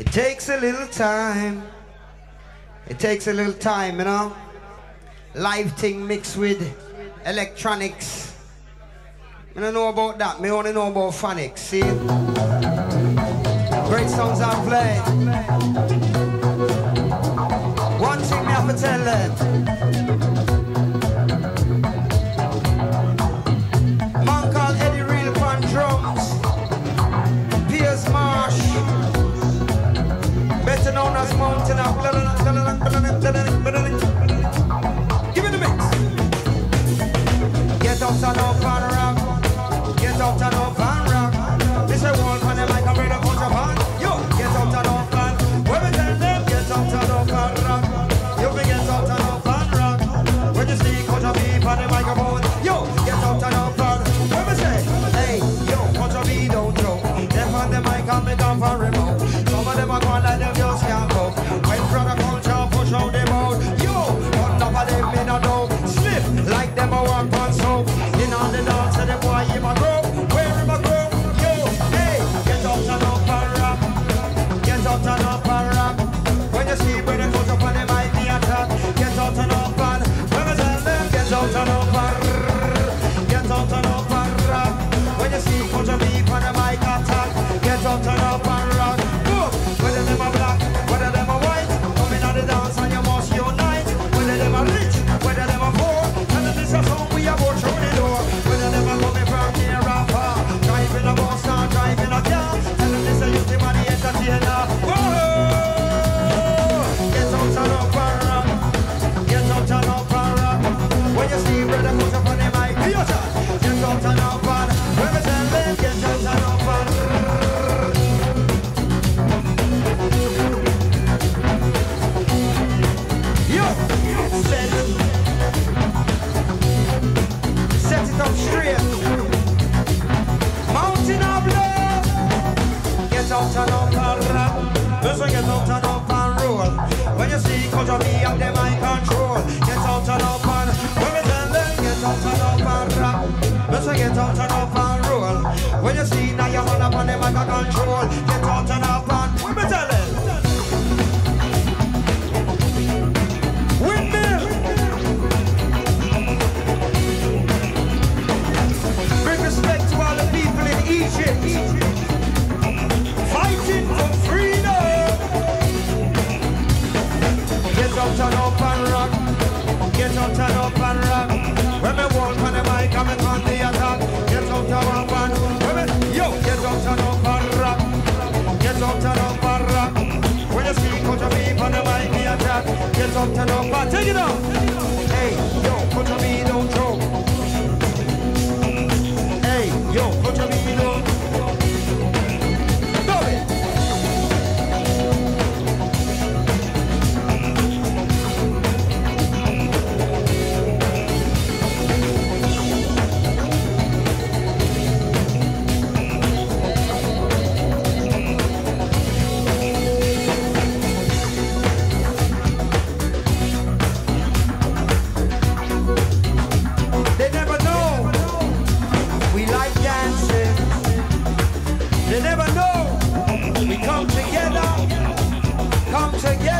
It takes a little time. It takes a little time, you know. Live thing mixed with electronics. I don't know about that. Me only know about phonics. See? Great songs I play. control. Get out and have fun. Me tell it. Windmill. Bring respect to all the people in Egypt. Fighting for freedom. Get out and up and rock. Get out and up and rock. When me walk on the mic, I'm 벅찬 오빠 제주도 Yeah.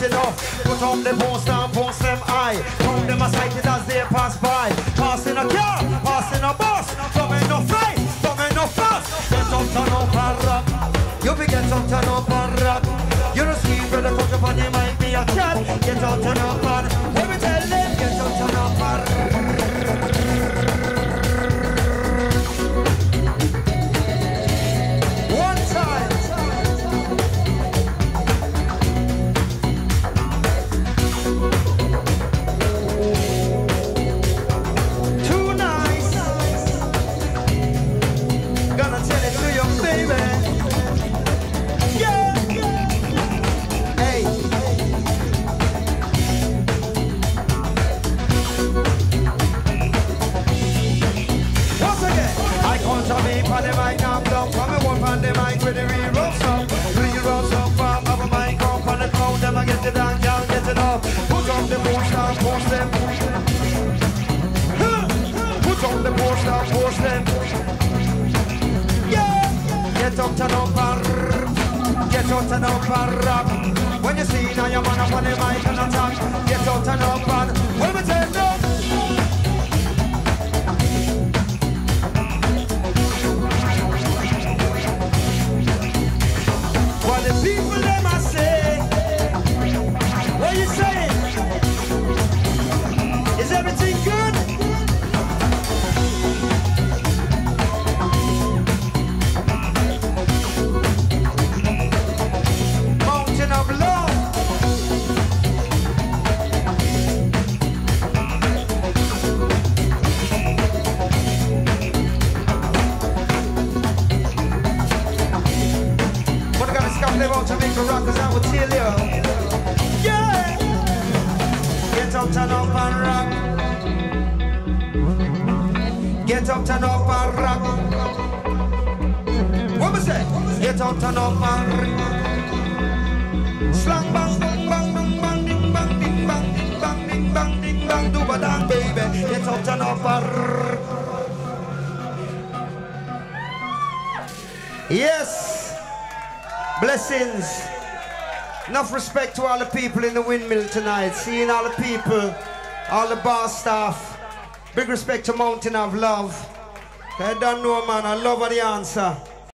right enough. Put on the bones now, bones them eye. Hold them sighted as they pass by. Passing a car, passing a bus. Don't make no fly, don't no fuss. Get up, to no and. You be get up, to no and. You're a sweet brother, cause your body might be a cat. Get up, turn up, Up the poster, post them. Put up the poster, post them. Yeah. Get up, turn up, and get up, turn up, and. When you see now your man up on the mic and attack, get up, turn up, and when we take up. What the people them I say What you saying? Will tell you. Yeah. Get up, turn up and rock. Get up, turn up and rock. What we say? Get up, turn up and rock. Slang bang bang bang bang bang ding bang ding bang ding bang ding bang ding bang do ba dang baby. Get up, turn up and rock. Yes. Blessings. Enough respect to all the people in the windmill tonight. Seeing all the people, all the bar staff. Big respect to Mountain of Love. I don't know, man. I love the answer.